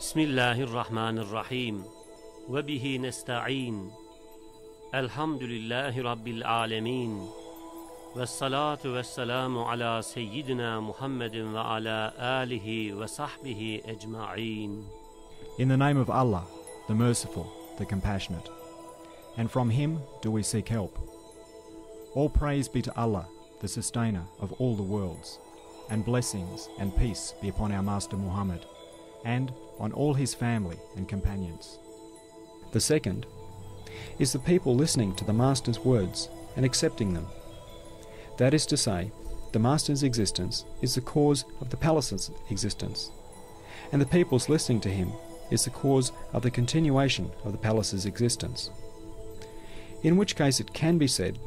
بسم الله الرحمن الرحيم وبه نستعين الحمد لله رب العالمين والصلاة والسلام على سيدنا محمد وعلى آله وصحبه أجمعين In the name of Allah, the Merciful, the Compassionate. And from Him do we seek help. All praise be to Allah, the Sustainer of all the worlds, and blessings and peace be upon our Master Muhammad, and on all his family and companions. The second is the people listening to the Master's words and accepting them. That is to say, the Master's existence is the cause of the palace's existence, and the people's listening to him is the cause of the continuation of the palace's existence. In which case it can be said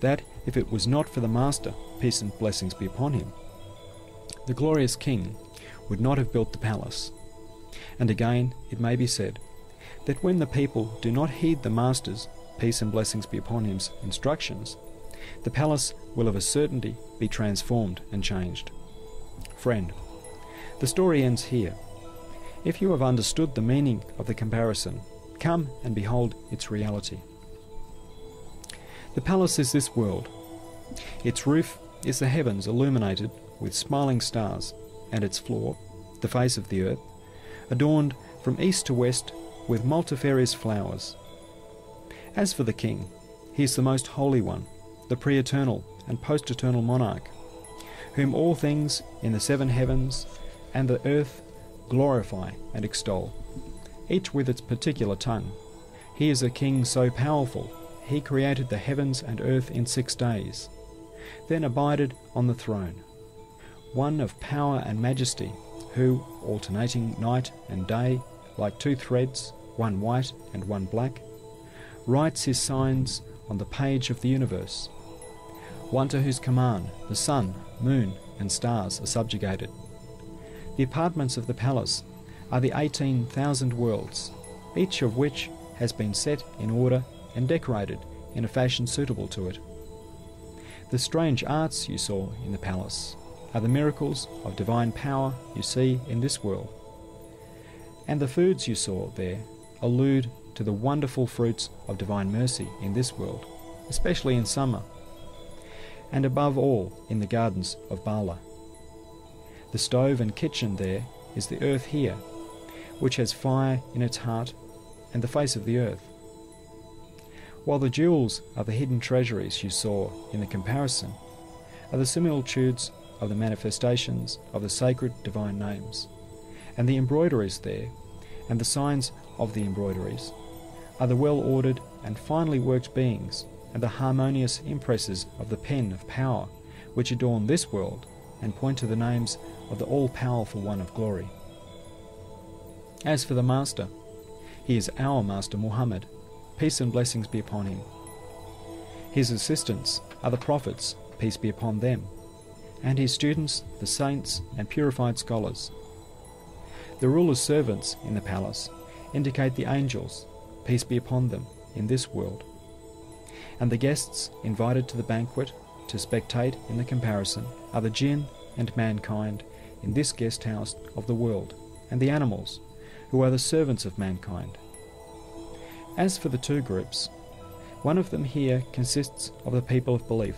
that if it was not for the Master, peace and blessings be upon him, the glorious king would not have built the palace. And again, it may be said that when the people do not heed the Master's, peace and blessings be upon him's instructions, the palace will of a certainty be transformed and changed. Friend, the story ends here. If you have understood the meaning of the comparison, come and behold its reality. The palace is this world. Its roof is the heavens illuminated with smiling stars, and its floor, the face of the earth, adorned from east to west with multifarious flowers. As for the king, he is the most holy one, the pre eternal and post eternal monarch, whom all things in the seven heavens and the earth glorify and extol, each with its particular tongue. He is a king so powerful, he created the heavens and earth in six days, then abided on the throne, one of power and majesty, who, alternating night and day, like two threads, one white and one black, writes his signs on the page of the universe, one to whose command the sun, moon, and stars are subjugated. The apartments of the palace are the 18,000 worlds, each of which has been set in order and decorated in a fashion suitable to it. The strange arts you saw in the palace are the miracles of divine power you see in this world. And the foods you saw there allude to the wonderful fruits of divine mercy in this world, especially in summer, and above all in the gardens of Barla. The stove and kitchen there is the earth here, which has fire in its heart and the face of the earth. While the jewels are the hidden treasuries you saw in the comparison, are the similitudes of the manifestations of the sacred divine names, and the embroideries there, and the signs of the embroideries, are the well ordered and finely worked beings, and the harmonious impresses of the pen of power, which adorn this world and point to the names of the all powerful one of glory. As for the Master, he is our Master Muhammad, peace and blessings be upon him. His assistants are the prophets, peace be upon them, and his students, the saints and purified scholars. The ruler's servants in the palace indicate the angels, peace be upon them, in this world. And the guests invited to the banquet to spectate in the comparison are the jinn and mankind in this guest house of the world, and the animals, who are the servants of mankind. As for the two groups, one of them here consists of the people of belief,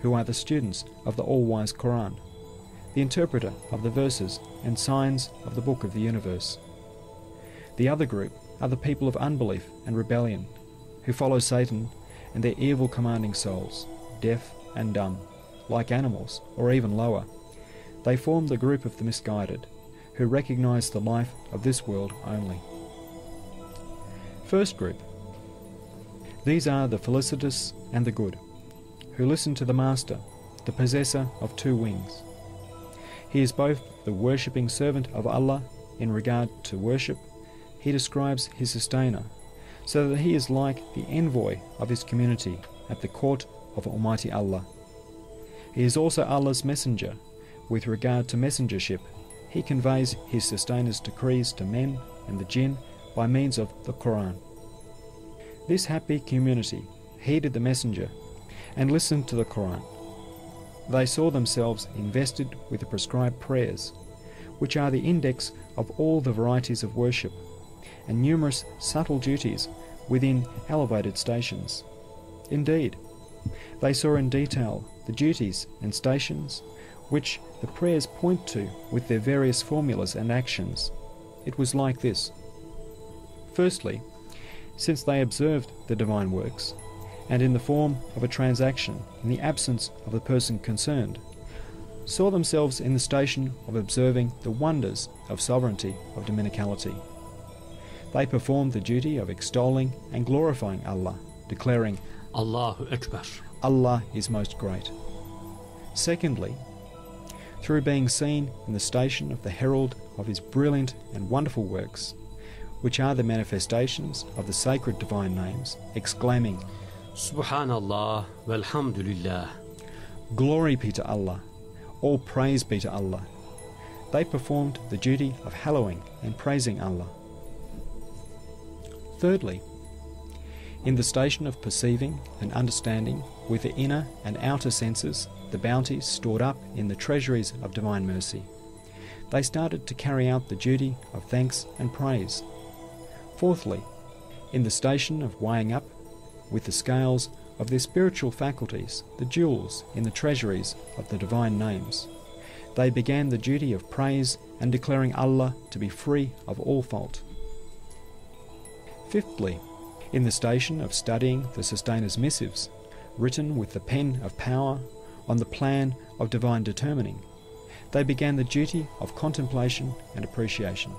who are the students of the all wise Quran, the interpreter of the verses and signs of the book of the universe. The other group are the people of unbelief and rebellion, who follow Satan and their evil commanding souls, deaf and dumb, like animals, or even lower. They form the group of the misguided, who recognize the life of this world only. First group. These are the felicitous and the good, who listen to the Master, the possessor of two wings. He is both the worshipping servant of Allah in regard to worship, he describes his sustainer, so that he is like the envoy of his community at the court of Almighty Allah. He is also Allah's messenger. With regard to messengership, he conveys his sustainer's decrees to men and the jinn by means of the Quran. This happy community heeded the messenger and listened to the Quran. They saw themselves invested with the prescribed prayers, which are the index of all the varieties of worship, and numerous subtle duties within elevated stations. Indeed, they saw in detail the duties and stations which the prayers point to with their various formulas and actions. It was like this. Firstly, since they observed the divine works, and in the form of a transaction in the absence of the person concerned, saw themselves in the station of observing the wonders of sovereignty of dominicality. They performed the duty of extolling and glorifying Allah, declaring, Allahu Akbar. Allah is most great. Secondly, through being seen in the station of the herald of his brilliant and wonderful works, which are the manifestations of the sacred divine names, exclaiming, Subhanallah walhamdulillah. Glory be to Allah, all praise be to Allah. They performed the duty of hallowing and praising Allah. Thirdly, in the station of perceiving and understanding with the inner and outer senses the bounties stored up in the treasuries of divine mercy, they started to carry out the duty of thanks and praise. Fourthly, in the station of weighing up with the scales of their spiritual faculties the jewels in the treasuries of the divine names, they began the duty of praise and declaring Allah to be free of all fault. Fifthly, in the station of studying the Sustainer's missives, written with the pen of power on the plan of divine determining, they began the duty of contemplation and appreciation.